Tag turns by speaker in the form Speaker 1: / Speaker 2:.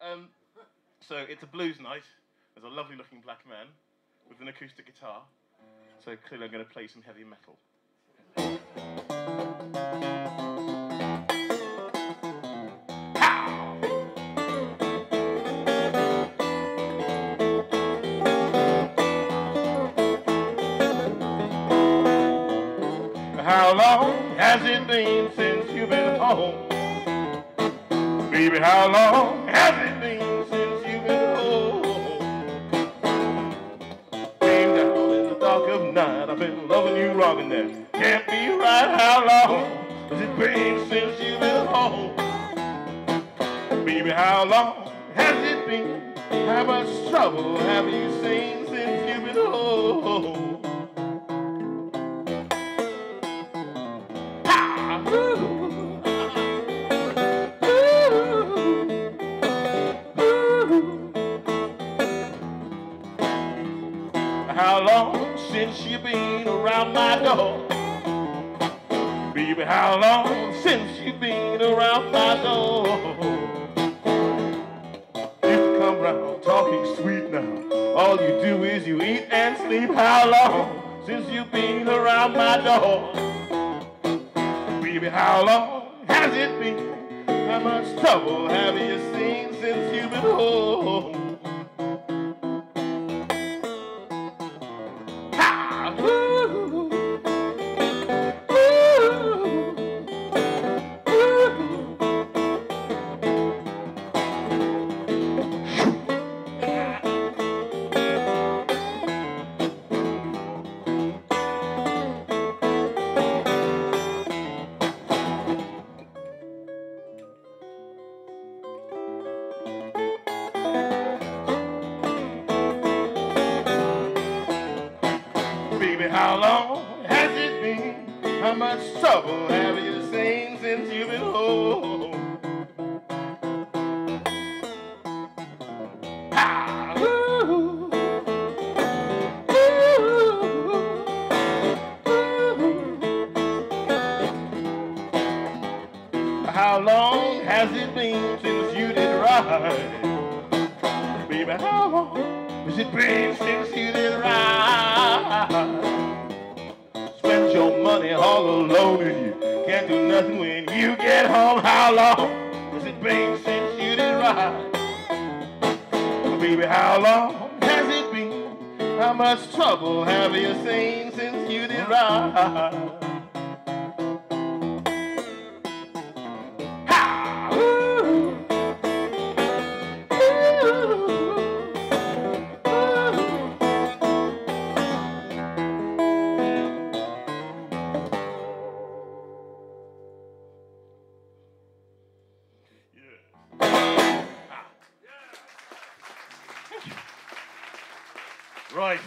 Speaker 1: Um, so it's a blues night. There's a lovely looking black man with an acoustic guitar. So clearly I'm going to play some heavy metal. How long has it been since you've been home? Baby, how long has it I've been loving you rocking there. Can't be right, how long has it been since you've been home? Baby, how long has it been? How much trouble have you seen since you've been home? How long since you been around my door? Baby, how long since you been around my door? You come round talking sweet now. All you do is you eat and sleep. How long since you been around my door? Baby, how long has it been? How much trouble have you seen since how long has it been? How much trouble have you seen since you've been home? Ah, ooh, ooh. How long has it been since you did right? Baby, how long has it been since you did right? Spend your money all alone and you can't do nothing when you get home. How long has it been since you did right? Baby, how long has it been? How much trouble have you seen since you did right? Right.